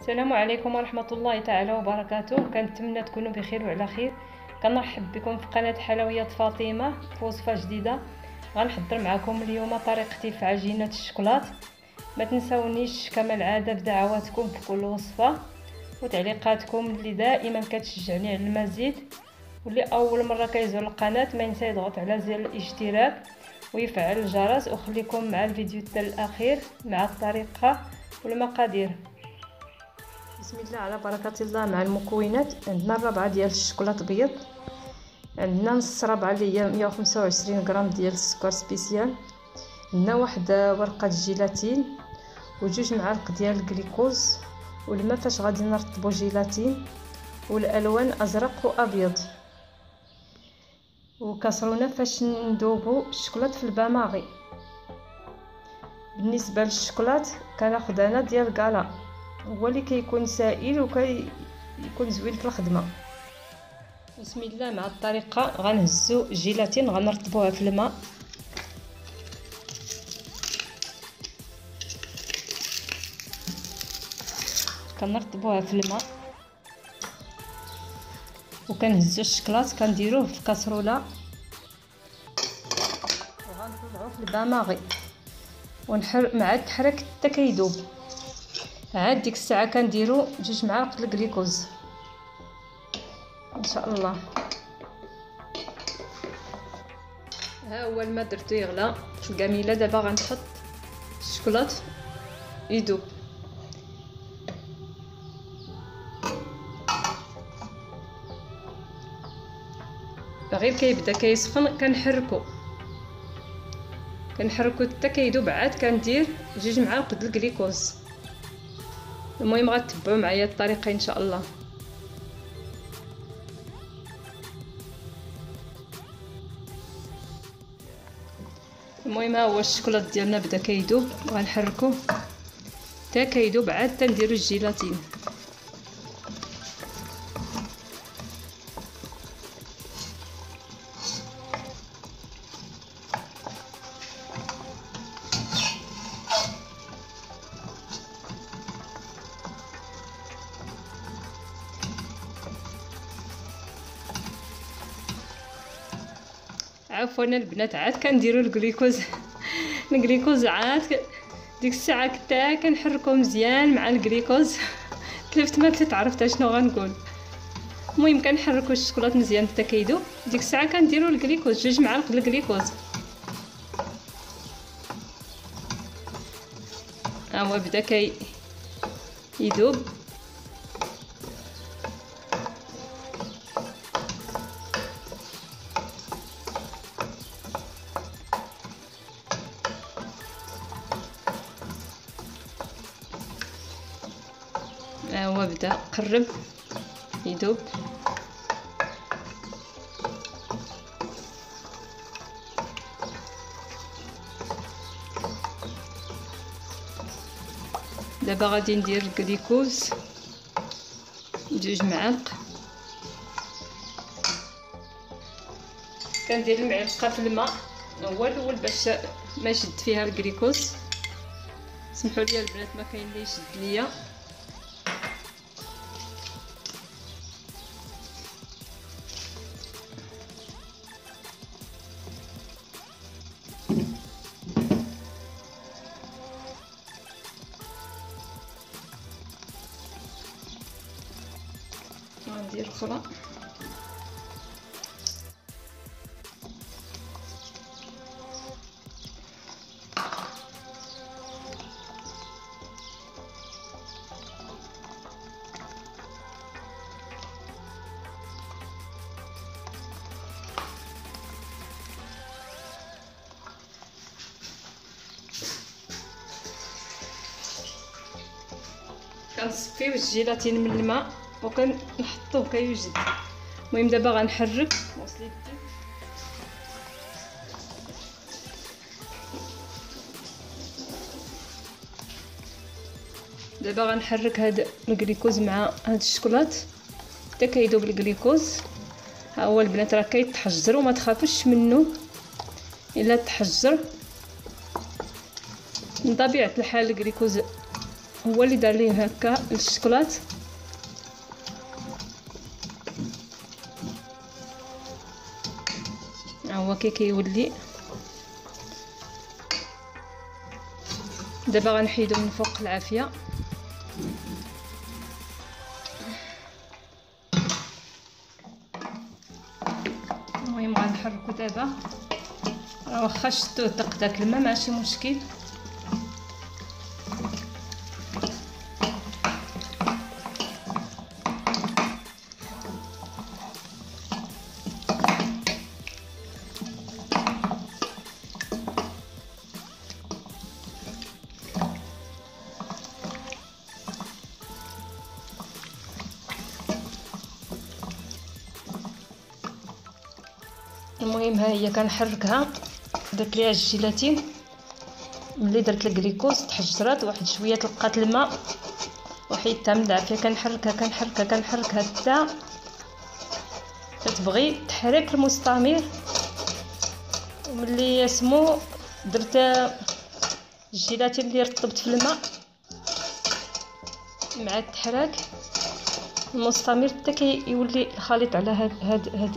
السلام عليكم ورحمة الله تعالى وبركاته. كنتمنى تكونوا بخير وعلى خير. كنرحب بكم في قناة حلويات فاطمة في وصفة جديدة. غنحضر معكم اليوم طريقتي في عجينة الشكلاط ما تنسونيش كما العادة بدعواتكم في كل وصفة وتعليقاتكم اللي دائما كتشجعني على المزيد. واللي أول مرة كيزور القناة ما ينسى يضغط على زر الاشتراك ويفعل الجرس. وخليكم مع الفيديو حتى الأخير مع الطريقة والمقادير. بسم الله على بركة الله مع المكونات. عندنا الربعه ديال الشوكولاط بيض عندنا نص ربعه اللي هي 125 غرام ديال السكر سبيسيال. عندنا واحد ورقة جيلاتين وجوج معالق ديال الجليكوز. والماء فاش غادي نرطبو جيلاتين. والألوان أزرق وأبيض. وكسرونه فاش ندوبو الشكلاط في الباماغي. بالنسبة للشكلاط كناخذ أنا ديال كالا هو اللي كيكون سائل وكيكون زوين في الخدمة. بسم الله مع الطريقة غنهزو جيلاتين غنرطبوها في الماء. كنرطبوها في الماء. وكنهزو الشكلاط كنديروه في كاسروله وغنوضعوه في الباماغي. ونحر مع التحرك حتى كيذوب عاد ديك الساعة كنديرو جوج معالق الجليكوز إن شاء الله. ها هو الماء درتو يغلى. الكميله دابا غنحط الشكلاط يذوب غير كيبدا كيسخن كنحركو. كنحركو حتى كيذوب عاد كندير جوج معالق د الجليكوز المهم غتبعوا معايا الطريقة إن شاء الله. المهم ها هو الشكلاط ديالنا بدا كيذوب غنحركوه حتى كيذوب عاد تنديرو الجيلاتين. عفوا البنات عاد كنديروا ال glucose. ال glucose عاد ديك الساعة كنت كنحركو مزيان مع الجليكوز. تلفت ما تلفت عرفت شنو غنقول. المهم كنحركو الشكلاط مزيان حتى كيدوب ديك الساعة كنديروا الجليكوز جوج معالق الجليكوز. ها هو بدا كي يذوب قرب. يذوب دابا غادي ندير الكليكوز جوج معالق. كندير المعلقة في الماء. هو الأول باش ما يشد فيها الكليكوز سمحوا لي البنات ما كاين اللي يشد ليا. أخرى كنصفيو الجيلاتين من الماء وكنحطوه كيوجد المهم دابا غنحرك. دابا غنحرك هاد الجليكوز مع هاد الشكلاط حتى كيذوب الجليكوز. ها هو البنات راه كيتحجر وما تخافوش منه إلا تحجر. من طبيعة الحال الجليكوز هو اللي دار ليه هكا الشكلاط هو كي كيولي دابا غنحيدو من فوق العافية. المهم غنحركو دابا. واخا شتو دق داك الماء ماشي مشكل. المهم ها هي كنحركها. درت ليها الجيلاتين ملي درت الكريكوز تحجرات واحد شوية تلقات الماء. وحيدتها من العافيه كنحركها كنحركها كنحركها حتى كتبغي تحرك المستمر وملي سمو درت الجيلاتين اللي رطبت في الماء. مع التحراك المستمر حتى كيولي الخليط على هاد هاد هاد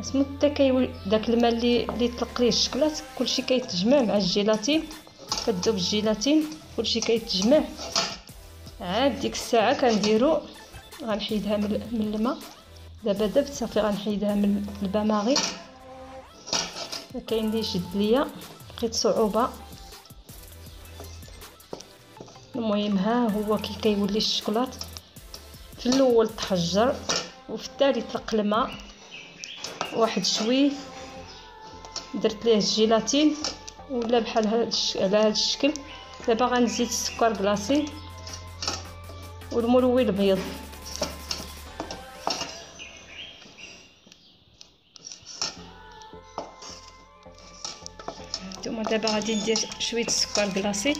اسمو حتى كيولي داك الماء اللي اللي طلق ليه الشكلاط كلشي كيتجمع مع الجيلاتين كتذوب الجيلاتين كلشي كيتجمع. عاد ديك الساعة كنديرو غنحيدها من الماء. دابا دابت صافي غنحيدها من البماغي. كاين اللي يشد ليا لقيت صعوبة. المهم ها هو كي كيولي الشكلاط. في الأول تحجر وفي التالي طلق الماء. واحد شوي درت ليه الجيلاتين ولا بحال هاد على هاد الشكل. دابا غنزيد السكر كلاصي والملوي البيض. نتوما دابا غادي ندير شوية السكر كلاصي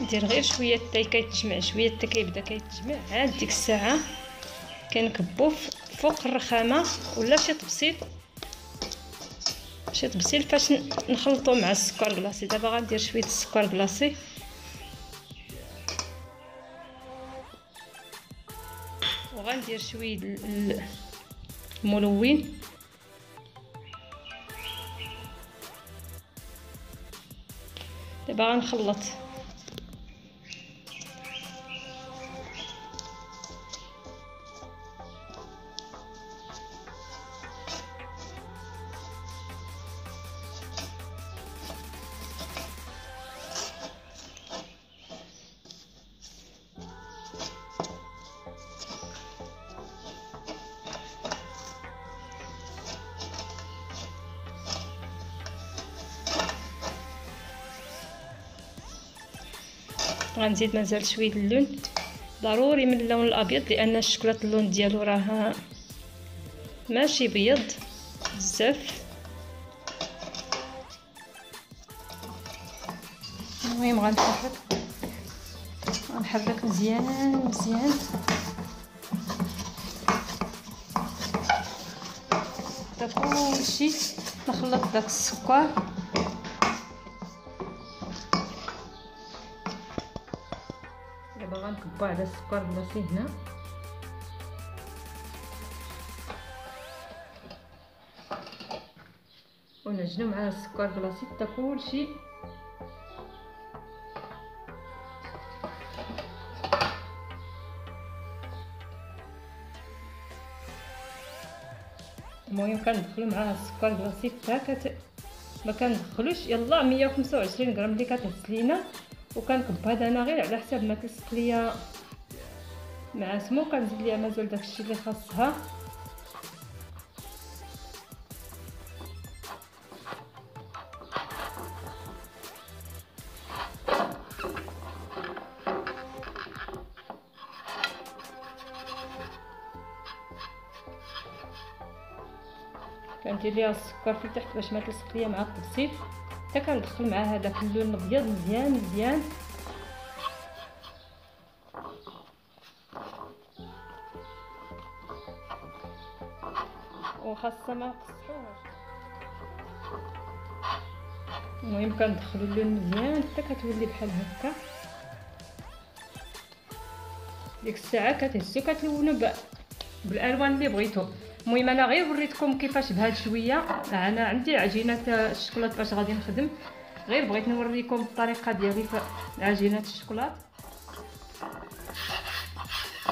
ندير غير شوية حتى كيتجمع شوية حتى كيبدا كيتجمع. عاد ديك الساعة كنكبو فوق الرخامة ولا شي طبسيل شي طبسيل فاش نخلطو مع السكر كلاصي دابا غندير شوية السكر كلاصي وغندير شوية الملون. دابا غنخلط. غنزيد مازال شوية اللون. ضروري من اللون الأبيض لأن الشكلاط اللون ديالو راه ماشي بيض بزاف. المهم غنحرك غنحرك مزيان مزيان. حتى كلشي نخلط داك السكر. على السكر بلاصي هنا. ونعجنو مع السكر بلاصي حتى كلشي المهم كندخلو معاه السكر بلاصي حتى كت ما كندخلوش يلا 125 غرام اللي كتهز لينا. وكنكب هذا أنا غير على حساب ما تلصق ليا مع سمو كنزيد ليها مازال داكشي اللي خاصها. كندير ليها السكر في تحت باش ما تلصق ليا مع الطبسيل حتى كندخل معها هذاك اللون الأبيض مزيان مزيان. وخاصة ما المهم كندخلو اللون مزيان حتى كتولي بحال هكا. ديك الساعة كتهزو كتلونو بالألوان اللي بغيتو. المهم أنا غير وريتكم كيفاش بهاد شوية. أنا عندي عجينة الشكلاط باش غادي نخدم. غير بغيت نوريكم الطريقة ديالي في عجينة الشكلاط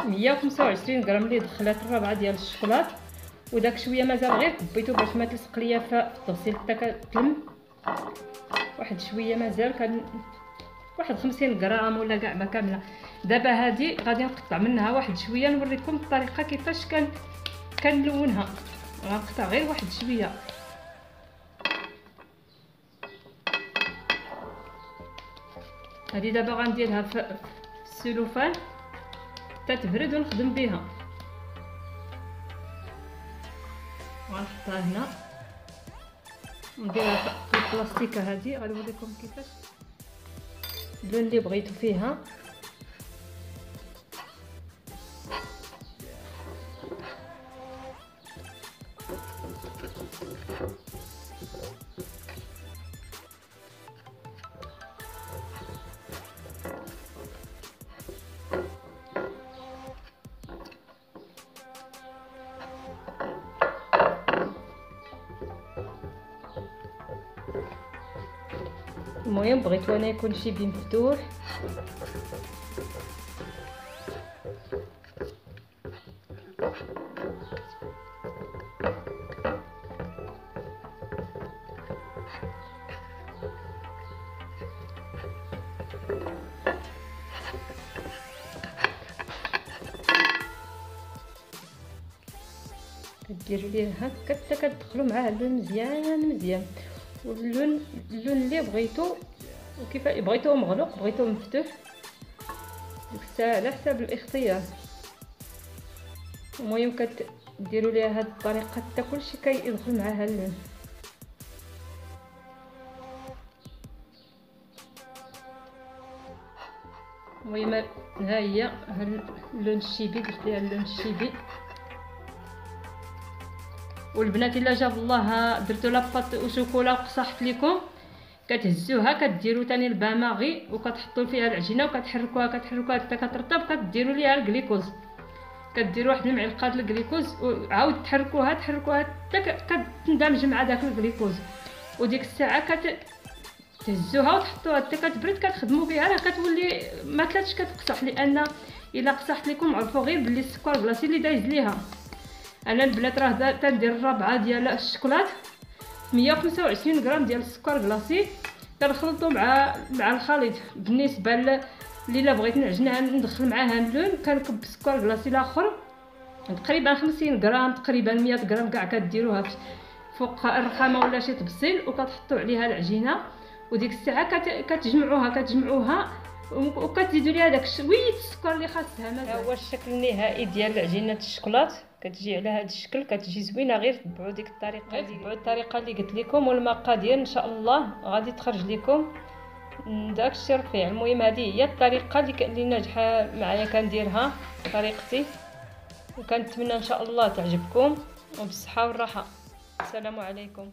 125 غرام اللي دخلات الربعه ديال الشكلاط وداك شوية مازال غير كبيتو باش ما تلصق ليا في التغسيل حتى كتلم. واحد شوية مازال كان واحد 50 غرام ولا كاع ما كاملة. دابا هادي غادي نقطع منها واحد شوية نوريكم الطريقة كيفاش كان كنلونها غنقطع غير واحد شوية. هادي دابا غنديرها في السلوفان. تتبرد ونخدم بها. غنحطها هنا. نديرها في البلاستيكة هادي غنوريكم كيفاش. اللون اللي بغيتو فيها. المهم بغيت أنا يكون شي مفتوح. كديروا ليه هكا حتى كتدخلوا معاه مزيان مزيان واللون اللون اللي بغيتو وكيف بغيتوه مغلق بغيتوه مفتوح. ديك على حساب الاختيار. المهم كديروا ليها هاد الطريقة حتى كلشي كيدخل معاها اللون. المهم ها هي اللون الشيبي درت ليها اللون الشيبي. والبنات إلا جاب الله درتو la pâte au chocolat وقصحت لكم كتهزوها كديروا تاني ال bain-marie وكتحطوا فيها العجينة وكتحركوها كتحركوها حتى كترطب كديروا ليها الكليكوز كديروا واحد المعلقه د الكليكوز وعاود تحركوها تحركوها حتى كتندمج مع داك الكليكوز وديك الساعة كت تهزوها وتحطوها حتى كتبرد كتخدموا بها راه كتولي ما كتقصح لأن إلا قصحت لكم عرفوا غير بلي السكر glacé اللي دايز ليها. أنا البنات راه تندير الربعة ديال الشكلاط 125 غرام ديال السكر كلاصي كنخلطو مع مع الخليط. بالنسبة اللي بغيت نعجنها ندخل معاها اللون كنكب السكر كلاصي الآخر. تقريبا 50 غرام تقريبا 100 غرام كاع كديروها فوق الرخامة ولا شي طبسيل وكتحطوا عليها العجينة. وديك الساعة كتجمعوها كتجمعوها وكتزيدوا ليها داك شوية السكر اللي خاصها هذا هو الشكل النهائي ديال عجينة الشكلاط كتجي على هذا الشكل كتجي زوينة غير تبعوا ديك الطريقة غير تبعوا الطريقة اللي قلت لكم والمقادير إن شاء الله غادي تخرج لكم. داك الشيء رفيع. المهم هذه هي الطريقة اللي اللي ناجحة معايا كنديرها طريقتي. وكنتمنى إن شاء الله تعجبكم. وبالصحة والراحة. السلام عليكم.